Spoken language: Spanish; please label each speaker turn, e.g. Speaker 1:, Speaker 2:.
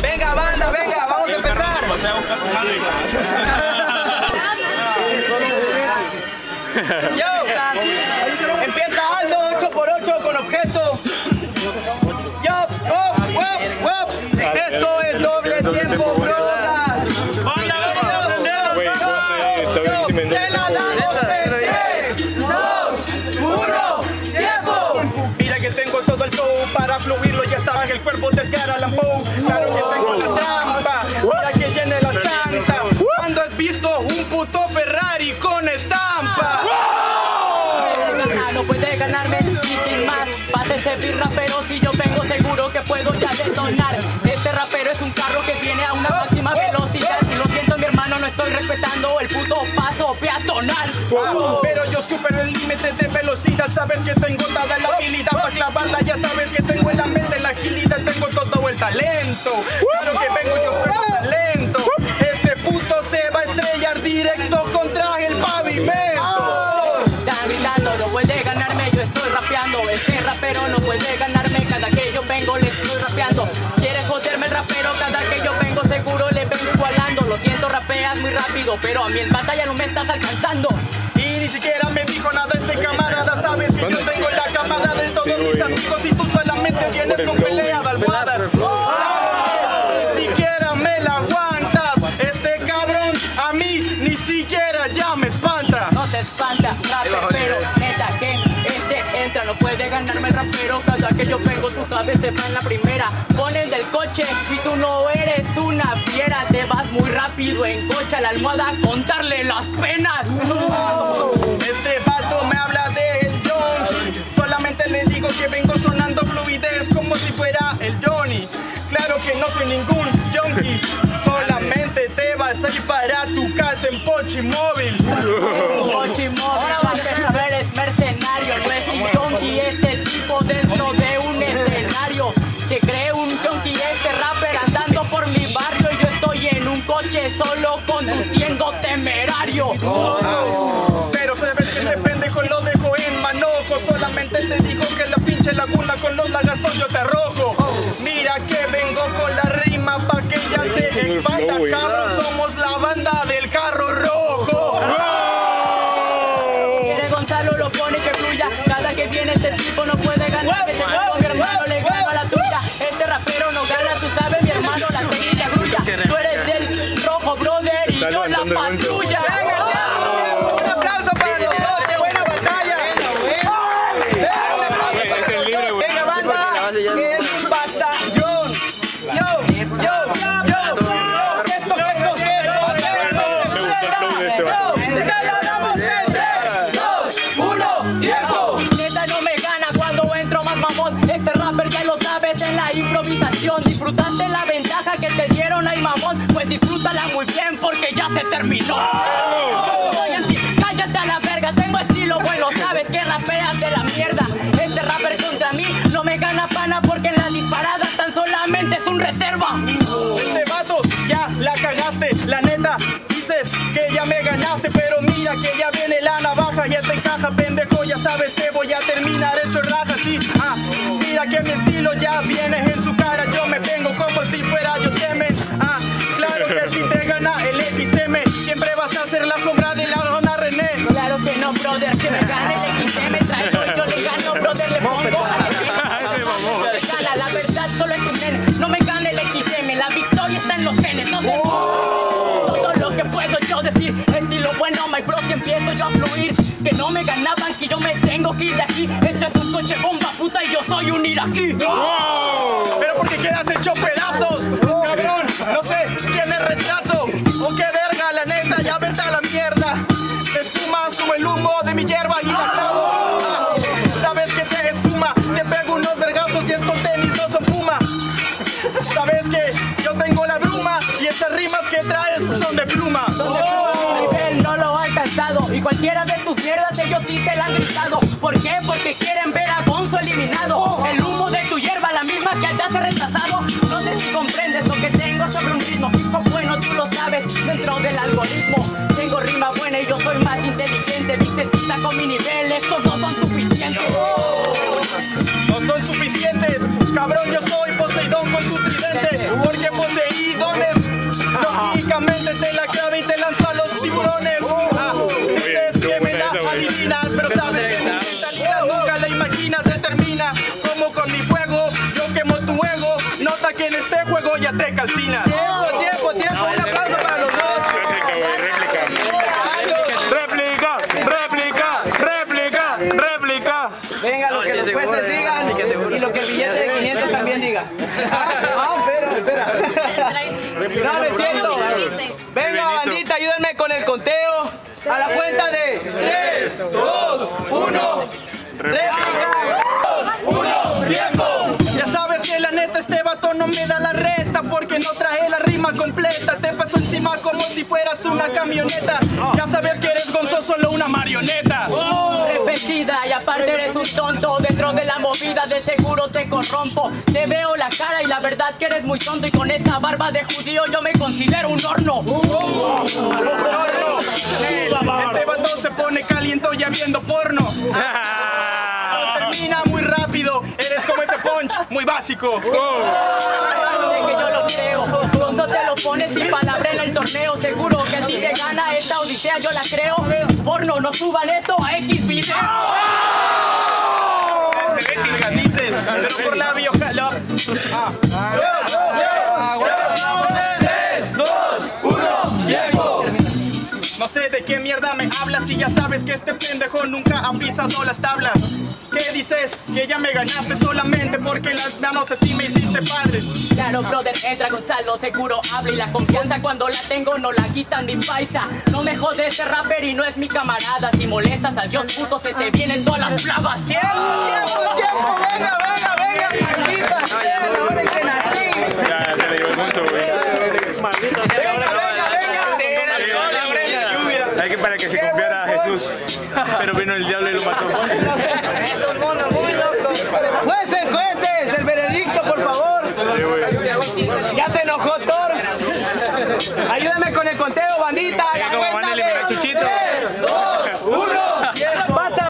Speaker 1: Venga, banda, venga, vamos a empezar. Yo, empieza Aldo 8x8 con objeto. Yo. Esto es doble tiempo, brodas. Se la damos en 3, 2, 1, tiempo. Mira que tengo todo el show para fluirlo. Ya estaba en el cuerpo
Speaker 2: Pásese mi rapero si yo vengo seguro que puedo ya detonar. Este rapero es un carro que viene a una máxima velocidad. Si lo siento mi hermano no estoy respetando el puto paso peatonal.
Speaker 1: Ah, Pero yo supero el límite de velocidad. Sabes que tengo toda la habilidad para clavarla Ya sabes
Speaker 2: pero a mí en batalla no me estás alcanzando.
Speaker 1: Y ni siquiera me dijo nada este camarada Sabes que yo tengo la camada de todos mis amigos Y tú solamente vienes con pelea de almohadas. Claro que Ni siquiera me la aguantas. Este cabrón a mí ni siquiera ya me espanta.
Speaker 2: No te espanta, rapero, neta que este entra, no puede ganarme el rapero. Cada que yo vengo, tú sabes, se va en la primera Del coche. Y tú no eres una fiera Te vas muy rápido en coche a la almohada a contarle las penas.
Speaker 1: Este vato me habla de el John Solamente le digo que vengo sonando fluidez como si fuera el Johnny. Claro que no soy ningún junkie. Solamente te vas a ir para tu casa en Pochimóvil
Speaker 2: Pochimo, conduciendo temerario
Speaker 1: yo la
Speaker 2: patrulla
Speaker 1: un aplauso para los dos, qué buena batalla. Venga, dos. Venga, banda, es batallón. Yo, yo, yo,
Speaker 2: improvisación Disfrutaste la ventaja que te dieron ay mamón Pues disfrútala muy bien porque ya se terminó así, cállate a la verga, tengo estilo bueno Sabes que rapeas de la mierda Este rapper contra mí no me gana pana Porque en las disparadas tan solamente es un reserva
Speaker 1: Este vato, ya la cagaste, la neta. Dices que ya me ganaste, pero mira que ya viene la navaja, ya te encaja, pendejo. Ya sabes que voy a terminar hecho raja, sí. Ah, mira que mi estilo ya viene me
Speaker 2: tengo que ir de aquí, esto es un coche bomba puta y yo soy un iraquí. Mierdas ellos sí te la han gritado. ¿Por qué? Porque quieren ver a Gonzo eliminado. El humo de tu hierba, la misma que te hace retrasado. No sé si comprendes lo que tengo sobre un ritmo. Hijo bueno, tú lo sabes, dentro del algoritmo. Tengo rima buena y yo soy más inteligente. Vistecita con mi nivel, estos no son suficientes.
Speaker 1: No son suficientes, cabrón, yo encima como si fueras una camioneta. Ya sabes que eres gonzo, solo una marioneta.
Speaker 2: Repetida y aparte eres un tonto Dentro de la movida de seguro te corrompo Te veo la cara y la verdad que eres muy tonto Y con esa barba de judío yo me considero un horno
Speaker 1: Horno. Este vato se pone caliente ya viendo porno. Termina muy rápido. Eres como ese punch, muy básico.
Speaker 2: Suban esto a X
Speaker 1: pero por la biojala. No sé de qué mierda me hablas y ya sabes que este pendejo nunca ha pisado las tablas. ¿Qué dices? Que ya me ganaste solamente porque las manos así.
Speaker 2: Claro, brother, entra Gonzalo, seguro habla y la confianza cuando la tengo no la quitan ni paisa. No me jode ese rapper y no es mi camarada. Si molestas a Dios puto, se te vienen todas las plagas.
Speaker 3: Tiempo, tiempo, tiempo.